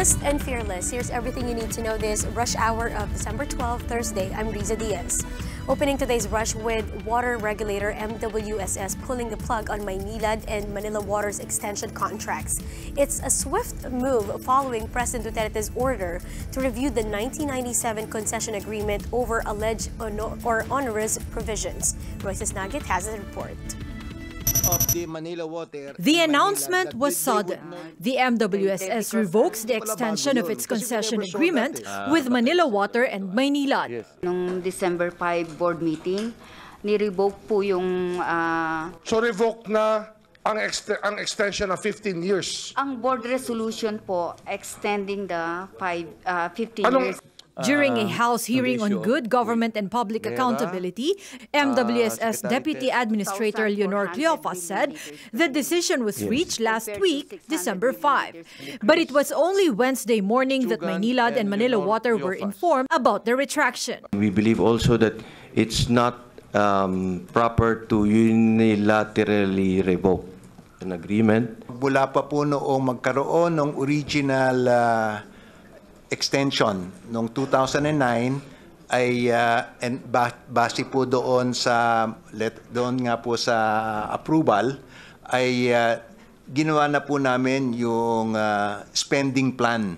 Honest and fearless. Here's everything you need to know this rush hour of December 12, Thursday. I'm Riza Diaz. Opening today's rush with water regulator MWSS pulling the plug on Maynilad and Manila Water's extension contracts. It's a swift move following President Duterte's order to review the 1997 concession agreement over alleged or onerous provisions. Royce Nagit has a report of the Manila Water. The announcement was sudden. The MWSS revokes the extension of its concession agreement with Manila Water and Maynilad. Nung December 5 board meeting, ni-revoke po yung... Uh, so revoke na ang, ext ang extension of 15 years? Ang board resolution po extending the five, uh, 15 Anong, years. During a House hearing on good government and public accountability, MWSS Deputy Administrator Leonor Cleofa said the decision was reached last week, December 5. But it was only Wednesday morning that Maynilad and Manila Water were informed about the retraction. We believe also that it's not um, proper to unilaterally revoke an agreement. Mula pa po noong magkaroon ng original uh, extension noong 2009 ay uh, and base po doon sa let, doon nga po sa approval ay uh, ginawa na po namin yung uh, spending plan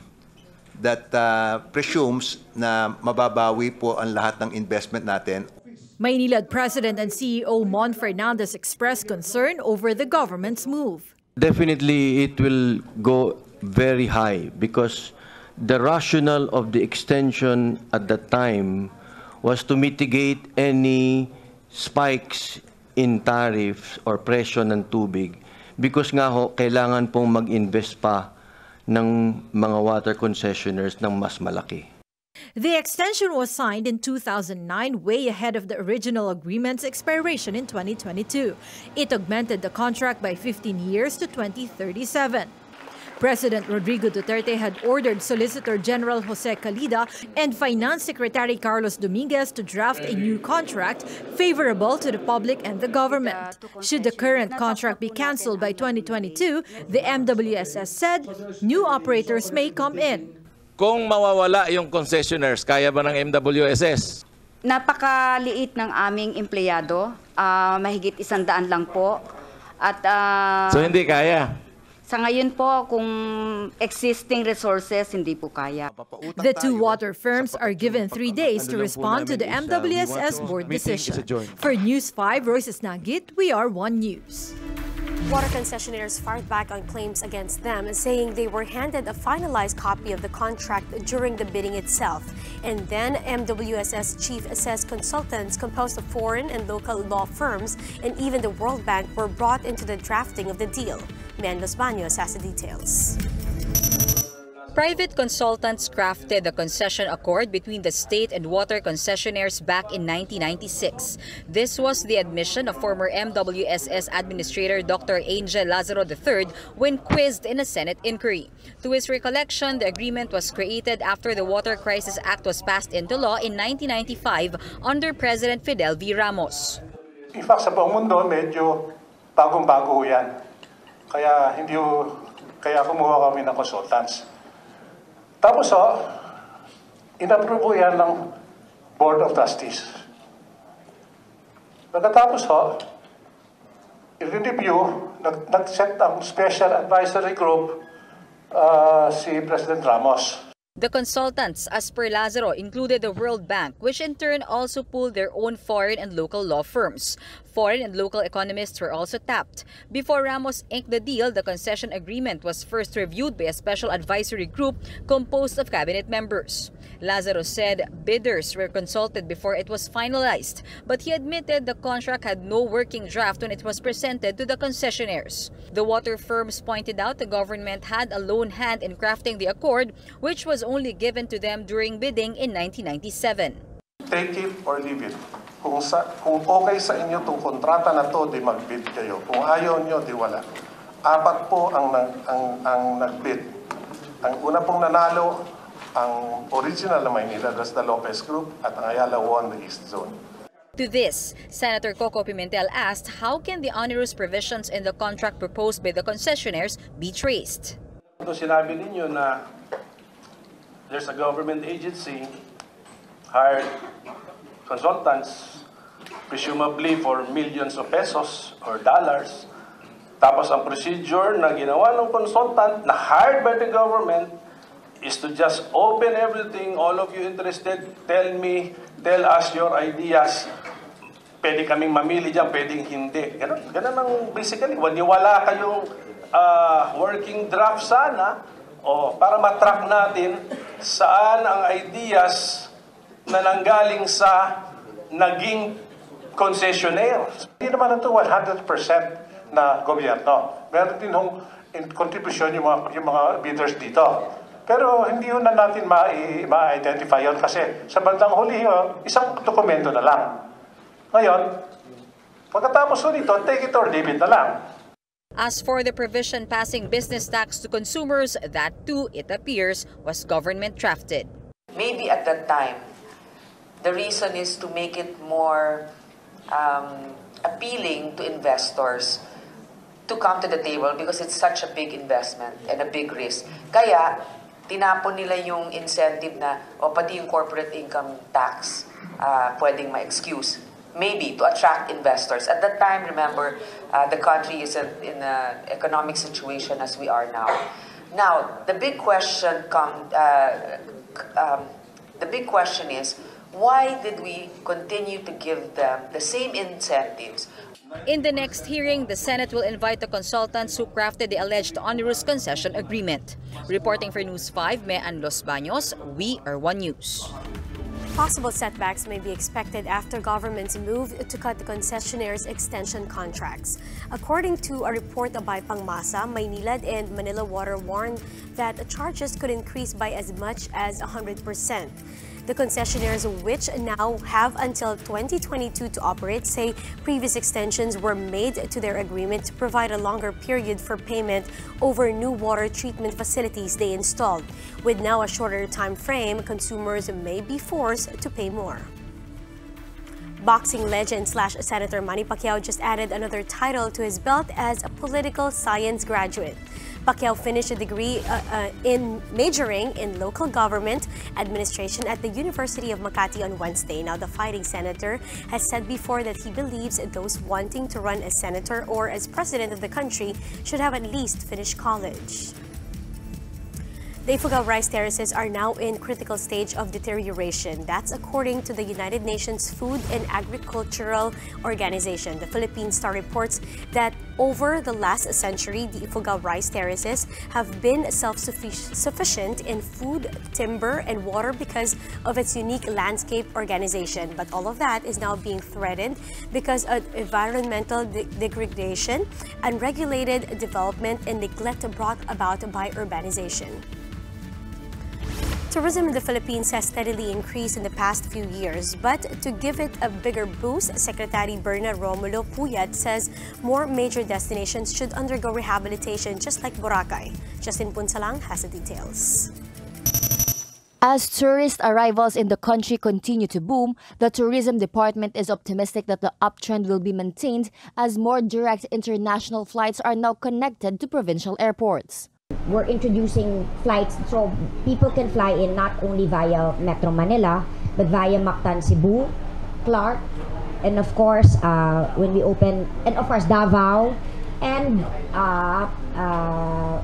that uh, presumes na mababawi po ang lahat ng investment natin. Maynilad President and CEO Mon Fernandez expressed concern over the government's move. Definitely it will go very high because the rationale of the extension at that time was to mitigate any spikes in tariffs or presyo ng tubig because nga ho, kailangan pong mag-invest pa ng mga water concessioners ng mas malaki. The extension was signed in 2009, way ahead of the original agreement's expiration in 2022. It augmented the contract by 15 years to 2037. President Rodrigo Duterte had ordered Solicitor General Jose Calida and Finance Secretary Carlos Dominguez to draft a new contract favorable to the public and the government. Should the current contract be cancelled by 2022, the MWSS said new operators may come in. Kung mawawala yung concessionaires, kaya ba ng MWSS? Napakaliit ng aming empleyado, uh, mahigit isandaan lang po. At, uh, so hindi kaya? Sa ngayon po, kung existing resources, hindi po kaya. The two water firms are given three days to respond to the MWSS board decision. For News 5, Royce Nagit, we are One News. Water concessionaires fired back on claims against them, saying they were handed a finalized copy of the contract during the bidding itself. And then MWSS chief says consultants composed of foreign and local law firms and even the World Bank were brought into the drafting of the deal. Mon Los Baños has the details. Private consultants crafted the concession accord between the state and water concessionaires back in 1996. This was the admission of former MWSS Administrator Dr. Angel Lazaro III when quizzed in a Senate inquiry. To his recollection, the agreement was created after the Water Crisis Act was passed into law in 1995 under President Fidel V. Ramos. In fact, sa buong mundo, medyo bagong-bago yan. Kaya hindi kaya kumuha kami ng consultants. Tapos oh, inapprove yan ng Board of Trustees. Pagkatapos ho, i-review, nag-set ang special advisory group uh, si President Ramos. The consultants, as per Lazaro, included the World Bank, which in turn also pooled their own foreign and local law firms. Foreign and local economists were also tapped. Before Ramos inked the deal, the concession agreement was first reviewed by a special advisory group composed of cabinet members. Lazaro said bidders were consulted before it was finalized, but he admitted the contract had no working draft when it was presented to the concessionaires. The water firms pointed out the government had a lone hand in crafting the accord, which was only given to them during bidding in 1997. Take it or leave it. Kung, sa, kung okay sa inyo itong kontrata na to, di mag-bid kayo. Kung ayaw nyo, di wala. Apat po ang, ang, ang nag-bid. Ang una pong nanalo, ang original na Maynila, that's the Lopez Group, at ang Ayala won the East Zone. To this, Senator Coco Pimentel asked how can the onerous provisions in the contract proposed by the concessionaires be traced? Ito sinabi ninyo na there's a government agency hired consultants, presumably for millions of pesos or dollars. Tapos ang procedure na ginawa ng consultant na hired by the government is to just open everything, all of you interested, tell me, tell us your ideas. Pwede kaming mamili dyan, pwedeng hindi. Ganun, ganun ang basically. Wala kayong ah, working draft sana o para matrack natin saan ang ideas na nanggaling sa naging concessionaire. Hindi naman ito 100% na gobyerno. Meron din hong contribution yung mga, yung mga bidders dito. Pero hindi yun na natin ma- ma-identify yun kasi sa bandang huli yun, isang dokumento na lang. Ngayon, pagkatapos nito, take it or leave it na lang. As for the provision passing business tax to consumers, that too, it appears, was government drafted. maybe at that time, the reason is to make it more um, appealing to investors to come to the table because it's such a big investment and a big risk. Kaya, tinapon nila yung incentive na, o pati yung corporate income tax, uh, pwedeng ma-excuse. Maybe to attract investors. At that time, remember, uh, the country isn't in an economic situation as we are now. Now, the big question come, uh, um, the big question is, why did we continue to give them the same incentives In the next hearing, the Senate will invite the consultants who crafted the alleged onerous concession agreement. Reporting for News 5, Mon Los Baños, we are One News. Possible setbacks may be expected after government's move to cut the concessionaire's extension contracts. According to a report by Pangmasa, Maynilad and Manila Water warned that charges could increase by as much as 100%. The concessionaires, which now have until 2022 to operate, say previous extensions were made to their agreement to provide a longer period for payment over new water treatment facilities they installed. With now a shorter time frame, consumers may be forced to pay more. Boxing legend slash Senator Manny Pacquiao just added another title to his belt as a political science graduate. Pacquiao finished a degree uh, uh, in majoring in local government administration at the University of Makati on Wednesday. Now, the fighting senator has said before that he believes those wanting to run as senator or as president of the country should have at least finished college. The Ifugao rice terraces are now in critical stage of deterioration. That's according to the United Nations Food and Agricultural Organization. The Philippine Star reports that over the last century, the Ifugao rice terraces have been self-sufficient in food, timber, and water because of its unique landscape organization. But all of that is now being threatened because of environmental de- degradation, unregulated development, and neglect brought about by urbanization. Tourism in the Philippines has steadily increased in the past few years, but to give it a bigger boost, Secretary Berna Romulo Puyat says more major destinations should undergo rehabilitation just like Boracay. Justin Punsalang has the details. As tourist arrivals in the country continue to boom, the tourism department is optimistic that the uptrend will be maintained as more direct international flights are now connected to provincial airports. We're introducing flights so people can fly in not only via Metro Manila but via Mactan Cebu, Clark, and of course uh, when we open and of course Davao and uh, uh,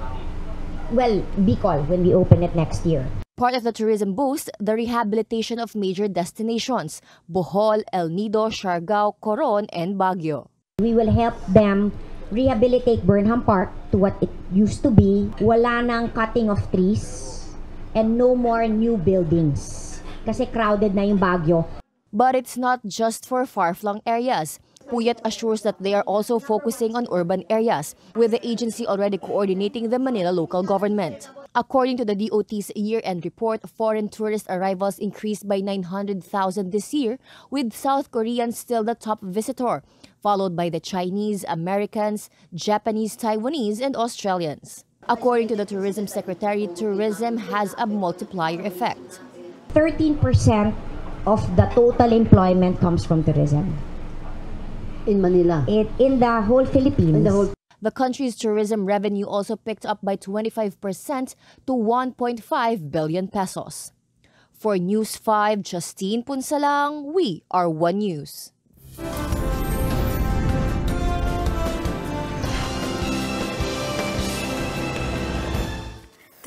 well Bicol when we open it next year. Part of the tourism boost, the rehabilitation of major destinations, Bohol, El Nido, Siargao, Coron, and Baguio. We will help them rehabilitate Burnham Park to what it used to be. Wala nang cutting of trees and no more new buildings. Kasi crowded na yung Baguio. But it's not just for far-flung areas. Puyat assures that they are also focusing on urban areas, with the agency already coordinating the Manila local government. According to the DOT's year-end report, foreign tourist arrivals increased by 900,000 this year, with South Koreans still the top visitor, followed by the Chinese, Americans, Japanese, Taiwanese, and Australians. According to the Tourism Secretary, tourism has a multiplier effect. 13% of the total employment comes from tourism. In Manila? It, in the whole Philippines. In the whole The country's tourism revenue also picked up by 25% to 1.5 billion pesos. For News 5, Justine Punsalang, we are One News.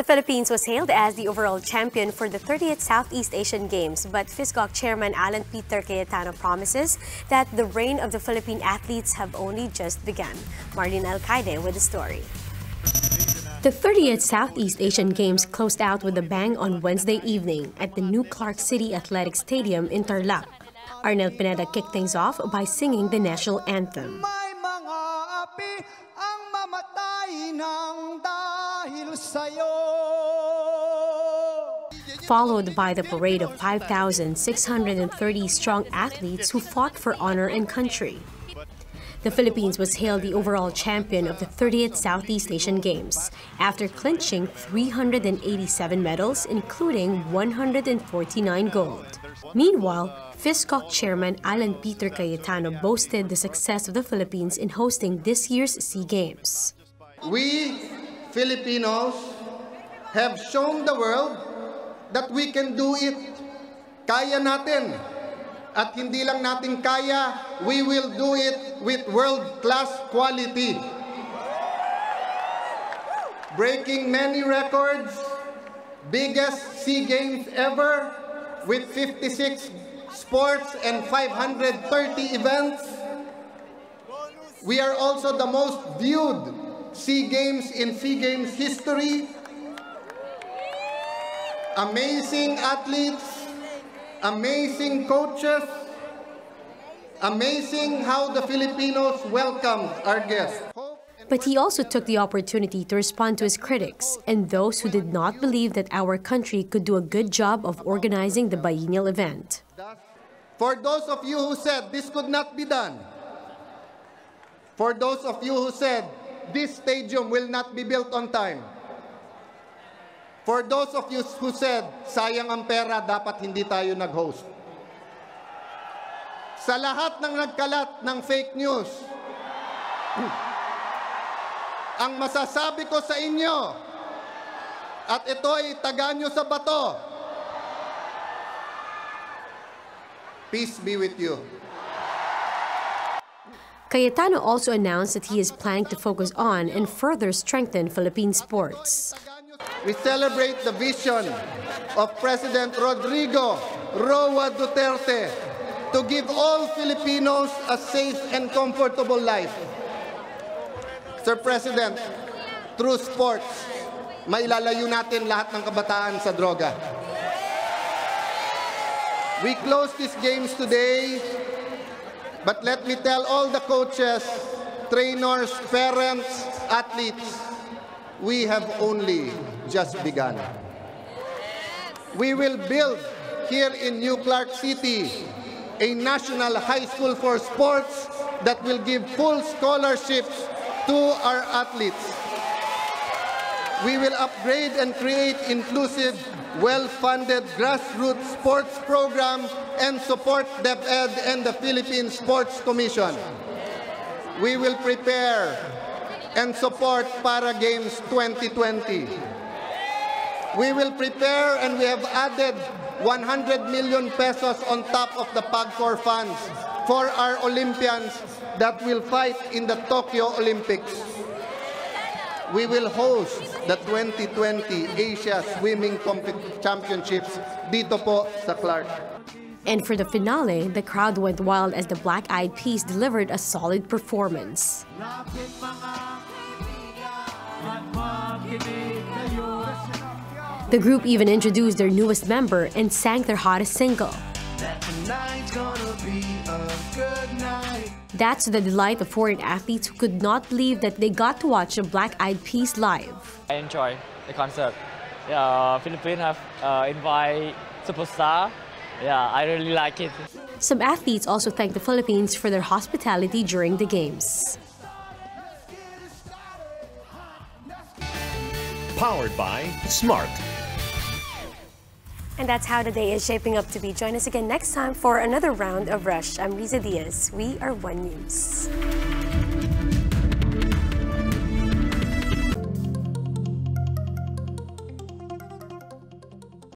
The Philippines was hailed as the overall champion for the 30th Southeast Asian Games, but PHISGOC chairman Alan Peter Cayetano promises that the reign of the Philippine athletes have only just begun. Marlene Alcaide with the story. The 30th Southeast Asian Games closed out with a bang on Wednesday evening at the new Clark City Athletic Stadium in Tarlac. Arnel Pineda kicked things off by singing the national anthem. Followed by the parade of 5,630 strong athletes who fought for honor and country. The Philippines was hailed the overall champion of the 30th Southeast Asian Games after clinching 387 medals, including 149 gold. Meanwhile, PHISGOC chairman Alan Peter Cayetano boasted the success of the Philippines in hosting this year's SEA Games. We Filipinos have shown the world that we can do it. Kaya natin. At hindi lang natin kaya, we will do it with world-class quality. Breaking many records, biggest SEA Games ever, with 56 sports and 530 events. We are also the most viewed SEA Games in SEA Games history. Amazing athletes, amazing coaches, amazing how the Filipinos welcomed our guests. But he also took the opportunity to respond to his critics and those who did not believe that our country could do a good job of organizing the biennial event. For those of you who said this could not be done, for those of you who said this stadium will not be built on time, For those of you who said, sayang ang pera, dapat hindi tayo nag-host. Sa lahat ng nagkalat ng fake news, ang masasabi ko sa inyo, at ito ay taga nyo sa bato, peace be with you. Cayetano also announced that he is planning to focus on and further strengthen Philippine sports. We celebrate the vision of President Rodrigo Roa Duterte to give all Filipinos a safe and comfortable life. Sir President, through sports, mailalayo natin lahat ng kabataan sa droga. We close these games today, but let me tell all the coaches, trainers, parents, athletes, we have only just begun. We will build here in New Clark City a national high school for sports that will give full scholarships to our athletes. We will upgrade and create inclusive, well-funded grassroots sports program and support DepEd and the Philippine Sports Commission. We will prepare and support Para Games 2020. We will prepare and we have added 100 million pesos on top of the PAGCOR funds for our Olympians that will fight in the Tokyo Olympics. We will host the 2020 Asia Swimming Championships dito po sa Clark. And for the finale, the crowd went wild as the Black Eyed Peas delivered a solid performance. The group even introduced their newest member and sang their hottest single. That's the delight of foreign athletes who could not believe that they got to watch the Black Eyed Peas live. I enjoy the concert. Yeah, Philippines have uh, invited superstar. Yeah, I really like it. Some athletes also thanked the Philippines for their hospitality during the games. Powered by Smart. And that's how the day is shaping up to be. Join us again next time for another round of Rush. I'm Riza Diaz. We are One News.